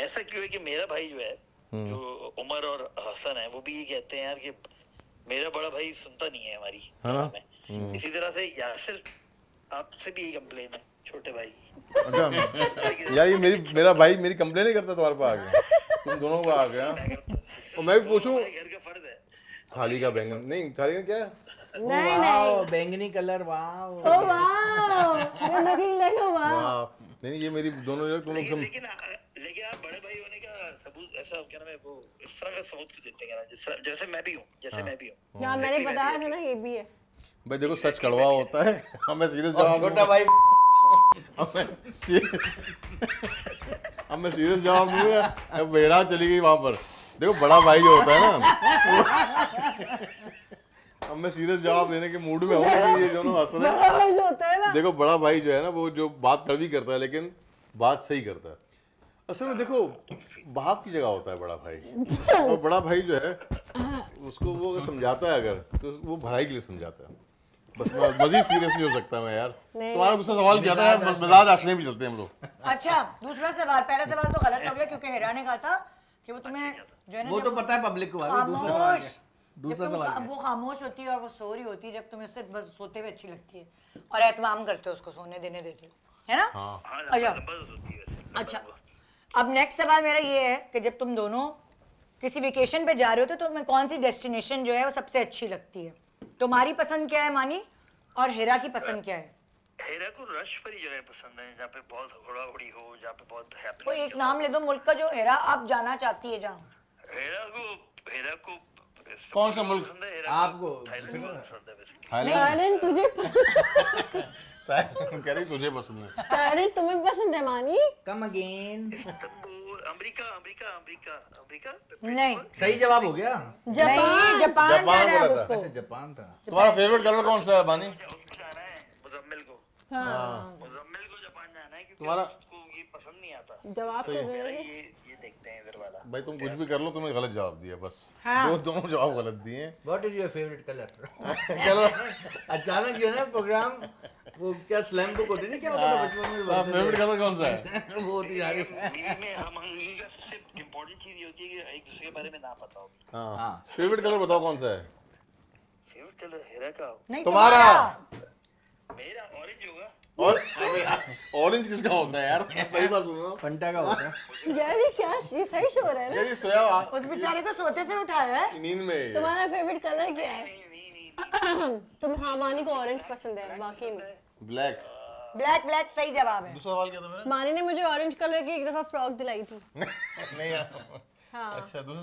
ऐसा क्यों है कि मेरा भाई जो है हम्म। जो उमर और हसन है वो भी ये कहते हैं यार कि मेरा बड़ा भाई सुनता नहीं है हमारी हाँ। हम्म। इसी तरह से यासिर आपसे भी यही कंप्लेन है छोटे भाई। अच्छा। यार ये मेरी मेरा भाई मेरी कंप्लेन नहीं करता तुम्हारे पास आके? तुम दोनों को आ गया और मैं भी पूछूँ। घर का फ़र्ज़ है। थाली का बैंगन नहीं थाली का क्या है? नहीं वाओ नहीं। बैंगनी colour wow. Oh wow. like a wow नहीं नहीं, ये मेरी दोनों जो तुम लोग लेकिन सम लेकिन आ- लेकिन आप बड़े भाई होने का सबूत ऐसा क्या नाम है वो इस तरह का सबूत क्यों देते हैं जैसे मैं भी हूँ जैसे हाँ। मैं भी हूँ। यार मैंने बताया था ना ये भी है। भाई देखो सच कड़वा होता है। हमें सीरियस जवाब छोटा भाई अब मैं अब मैं सीरियस जवाब दूँगा अब मेरा चली गई वहाँ पर? देखो बड़ा भाई जो होता है ना। अब मैं सीरियस जवाब देने के मूड में हूँ ये दोनों हंस रहे हैं। जो होता है देखो बड़ा भाई जो है ना वो जो बात कड़वी करता है लेकिन बात सही करता है। असल में देखो बाप की जगह होता है बड़ा भाई। और बड़ा भाई जो है उसको वो अगर समझाता है अगर तो वो भलाई के लिए समझाता है। बस मजीद सीरियस नहीं हो सकता मैं यार। तुम्हारा दूसरा सवाल क्या था यार बस मिजाज आशने भी चलते हैं हम लोग। अच्छा दूसरा सवाल पहला सवाल तो गलत हो गया क्योंकि हेरा ने कहा था कि वो तुम्हें जो है ना वो तो पता है पब्लिक को वाला दूसरा सवाल खामोश दूसरा सवाल वो खामोश होती है और वो सो रही होती है जब तुम उससे बस सोते हुए अच्छी लगती है और एहतमाम करते हो उसको सोने देने देते हो। है ना? हाँ। हाँ अच्छा। है अच्छा। अब नेक्स्ट सवाल मेरा ये है कि जब तुम दोनों किसी वेकेशन पे जा रहे हो तो तुम्हें कौन सी डेस्टिनेशन जो है वो सबसे अच्छी लगती है तुम्हारी पसंद क्या है मानी और हेरा की पसंद क्या है हेरा को रश भरी जगह पसंद है जहाँ पे बहुत होड़ा होड़ी हो जहाँ पे बहुत हैपनिंग कोई एक नाम ले दो मुल्क का जो हेरा आप जाना चाहती है जहाँ हेरा को हेरा को कौन सा मुल्क? आपको? थाईलैंड पसंद है। थाईलैंड तुझे कह रही तुझे पसंद है। टैलेंट तुम्हें पसंद है Mani? Come again America America America America नहीं। सही जवाब हो गया। जापान जापान जापान है था। उसको। अच्छा जापान था। तुम्हारा फेवरेट कलर कौन सा है बानी उसको जाना है मुजम्मिल को। हाँ। मुजम्मिल को जापान जाना है क्योंकि तुम्हारा- ये पसंद नहीं आता। जवाब तो मेरा ये ये देखते हैं इधर वाला। भाई तुम कुछ भी कर लो तुमने गलत जवाब दिया बस। हाँ। दो दोनों जवाब गलत दिए। What is your favourite colour चलो अचानक जो है ना प्रोग्राम वो क्या स्लैम बुक होती थी? क्या होता था बचपन में फेवरेट कलर कौन सा है? वो होती जा रही है। हम सबसे इम्पोर्टेंट चीज़ ये होती है कि एक दूसरे के बारे में ना पता हो। हाँ। हाँ। फेवरेट कलर बताओ कौन सा है? फेवरेट कलर हेरा का नहीं तुम्हारा। मेरा ऑरेंज होगा। और ऑरेंज किसका होता है यार? सही बात सुनो फंटा का होता है। यार ये क्या ये सही शो रहा है ना? ये सोया हुआ- उस बेचारे को सोते से उठाया है। नींद में। तुम्हारा फेवरेट कलर क्या है? नहीं नहीं नहीं तुम हाँ मानी को ऑरेंज पसंद है बाकी में ब्लैक ब्लैक ब्लैक सही जवाब है। दूसरा सवाल क्या था मेरा? माने ने मुझे ऑरेंज कलर की एक दफ़ा फ्रॉक दिलाई थी। नहीं यार। हाँ। अच्छा दूसरा